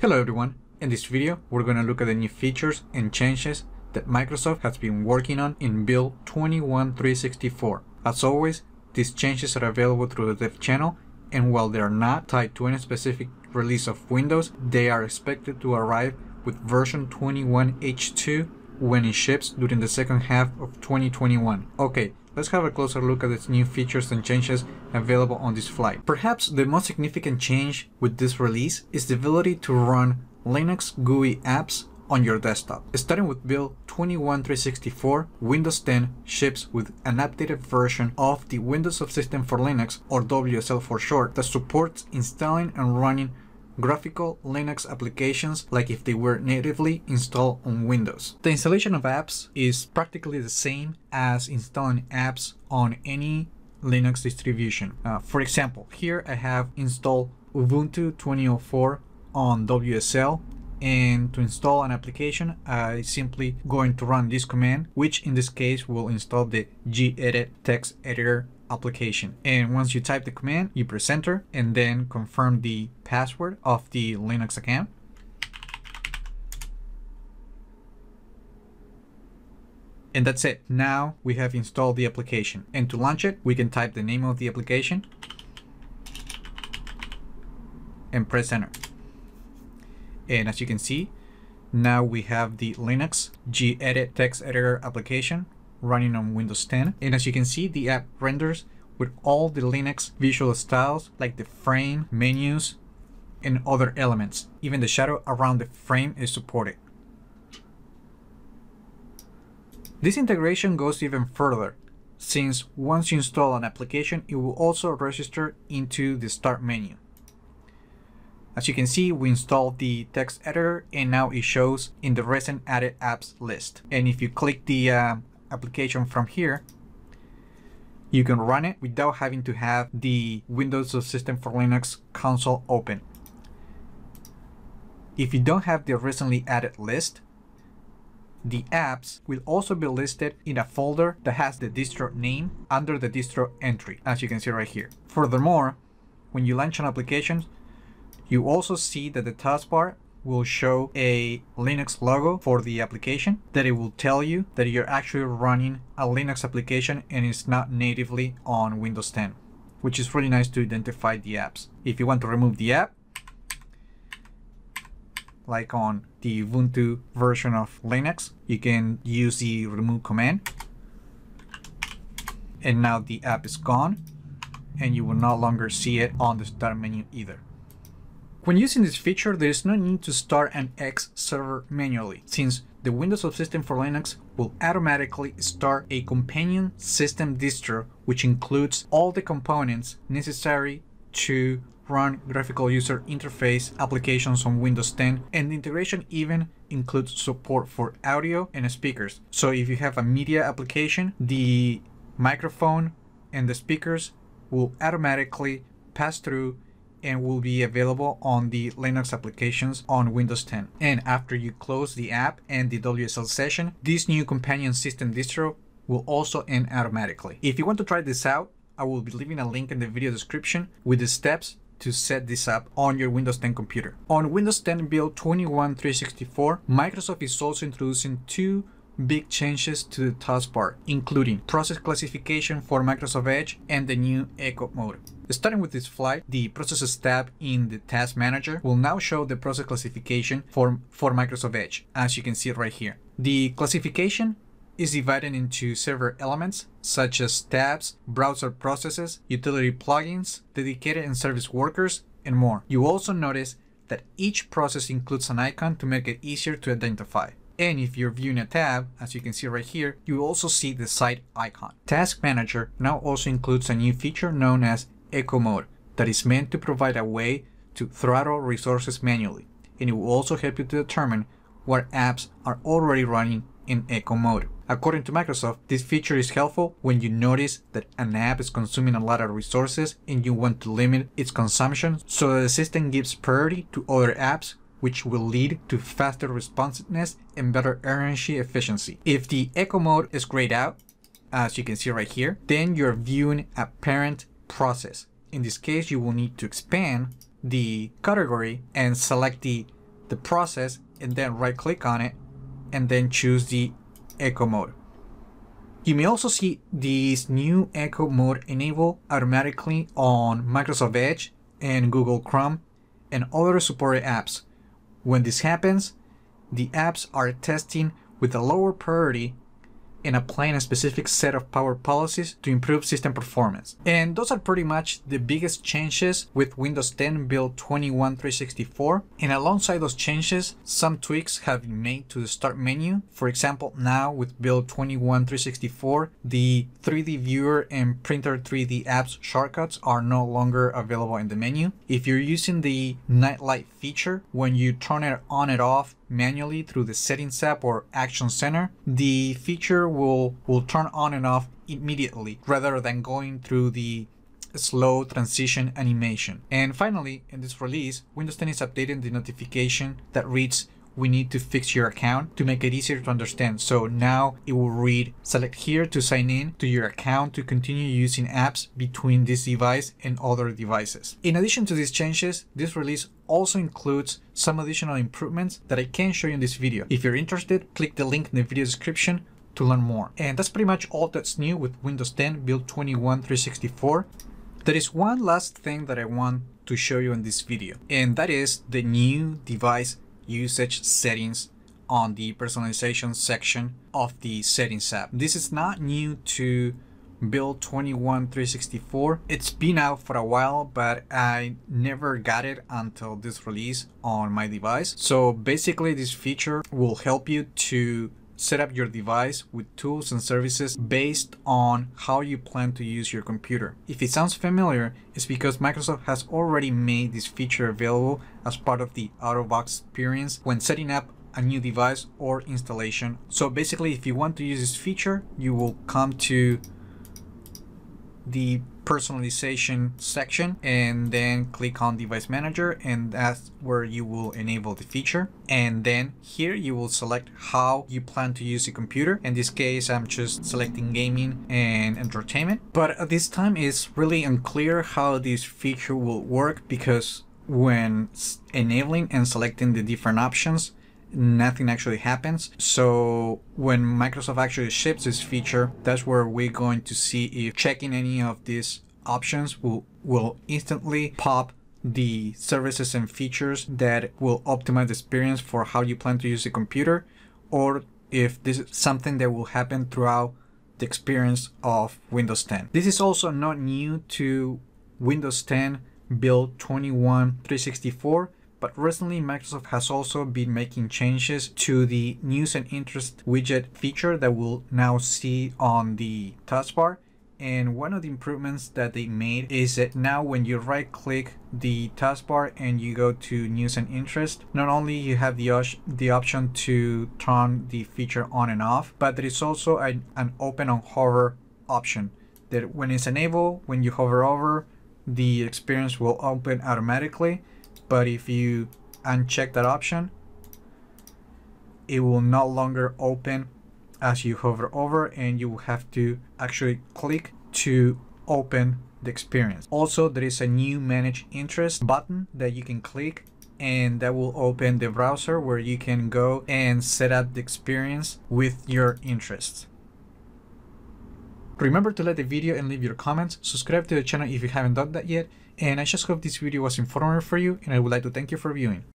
Hello everyone, in this video we're going to look at the new features and changes that Microsoft has been working on in Build 21364. As always, these changes are available through the dev channel and while they are not tied to any specific release of Windows, they are expected to arrive with version 21H2 when it ships during the second half of 2021. Okay, let's have a closer look at the new features and changes available on this flight. Perhaps the most significant change with this release is the ability to run Linux GUI apps on your desktop. Starting with build 21364, Windows 10 ships with an updated version of the Windows Subsystem for Linux, or WSL for short, that supports installing and running graphical Linux applications like if they were natively installed on Windows. The installation of apps is practically the same as installing apps on any Linux distribution. Uh, for example, here I have installed Ubuntu 2004 on WSL and to install an application I simply going to run this command which in this case will install the gedit text editor application. And once you type the command you press enter and then confirm the password of the Linux account. And that's it. Now we have installed the application. And to launch it we can type the name of the application and press enter. And as you can see, now we have the Linux gedit text editor application running on Windows 10. And as you can see, the app renders with all the Linux visual styles like the frame, menus, and other elements. Even the shadow around the frame is supported. This integration goes even further, since once you install an application, it will also register into the start menu. As you can see, we installed the text editor and now it shows in the recent added apps list. And if you click the uh, application from here, you can run it without having to have the Windows System for Linux console open. If you don't have the recently added list, the apps will also be listed in a folder that has the distro name under the distro entry, as you can see right here. Furthermore, when you launch an application, you also see that the taskbar will show a Linux logo for the application that it will tell you that you're actually running a Linux application and it's not natively on Windows 10 which is really nice to identify the apps. If you want to remove the app like on the Ubuntu version of Linux you can use the remove command and now the app is gone and you will no longer see it on the start menu either. When using this feature, there is no need to start an X server manually, since the Windows Subsystem for Linux will automatically start a companion system distro which includes all the components necessary to run graphical user interface applications on Windows 10 and the integration even includes support for audio and speakers. So if you have a media application, the microphone and the speakers will automatically pass through and will be available on the Linux applications on Windows 10. And after you close the app and the WSL session, this new companion system distro will also end automatically. If you want to try this out, I will be leaving a link in the video description with the steps to set this up on your Windows 10 computer. On Windows 10 build 21364, Microsoft is also introducing two big changes to the taskbar, including process classification for Microsoft Edge and the new Eco mode. Starting with this flight, the processes tab in the task manager will now show the process classification for, for Microsoft Edge, as you can see right here. The classification is divided into several elements such as tabs, browser processes, utility plugins, dedicated and service workers, and more. You also notice that each process includes an icon to make it easier to identify. And if you're viewing a tab, as you can see right here, you also see the site icon. Task Manager now also includes a new feature known as Eco Mode that is meant to provide a way to throttle resources manually. And it will also help you to determine what apps are already running in Eco Mode. According to Microsoft, this feature is helpful when you notice that an app is consuming a lot of resources and you want to limit its consumption so that the system gives priority to other apps which will lead to faster responsiveness and better energy efficiency. If the eco mode is grayed out, as you can see right here, then you're viewing a parent process. In this case, you will need to expand the category and select the the process and then right click on it and then choose the eco mode. You may also see this new eco mode enable automatically on Microsoft Edge and Google Chrome and other supported apps. When this happens, the apps are testing with a lower priority and applying a specific set of power policies to improve system performance. And those are pretty much the biggest changes with Windows 10 build 21364. And alongside those changes, some tweaks have been made to the start menu. For example, now with build 21364, the 3D viewer and printer 3D apps shortcuts are no longer available in the menu. If you're using the nightlight feature, when you turn it on and off, manually through the settings app or action center, the feature will, will turn on and off immediately rather than going through the slow transition animation. And finally, in this release, Windows 10 is updating the notification that reads we need to fix your account to make it easier to understand. So now it will read, select here to sign in to your account to continue using apps between this device and other devices. In addition to these changes, this release also includes some additional improvements that I can show you in this video. If you're interested, click the link in the video description to learn more. And that's pretty much all that's new with Windows 10 Build 21364. There is one last thing that I want to show you in this video, and that is the new device usage settings on the personalization section of the settings app. This is not new to build 21364 it's been out for a while but i never got it until this release on my device so basically this feature will help you to set up your device with tools and services based on how you plan to use your computer. If it sounds familiar, it's because Microsoft has already made this feature available as part of the out-of-box experience when setting up a new device or installation. So basically, if you want to use this feature, you will come to the personalization section and then click on device manager and that's where you will enable the feature. And then here you will select how you plan to use the computer. In this case i'm just selecting gaming and entertainment. But at this time it's really unclear how this feature will work because when enabling and selecting the different options nothing actually happens. So when Microsoft actually ships this feature, that's where we're going to see if checking any of these options will, will instantly pop the services and features that will optimize the experience for how you plan to use the computer or if this is something that will happen throughout the experience of Windows 10. This is also not new to Windows 10 build 21364 but recently Microsoft has also been making changes to the news and interest widget feature that we'll now see on the taskbar. And one of the improvements that they made is that now when you right click the taskbar and you go to news and interest, not only you have the, the option to turn the feature on and off, but there is also an, an open on hover option that when it's enabled, when you hover over, the experience will open automatically but if you uncheck that option it will no longer open as you hover over and you will have to actually click to open the experience. Also, there is a new manage interest button that you can click and that will open the browser where you can go and set up the experience with your interests. Remember to like the video and leave your comments, subscribe to the channel if you haven't done that yet, and I just hope this video was informative for you and I would like to thank you for viewing.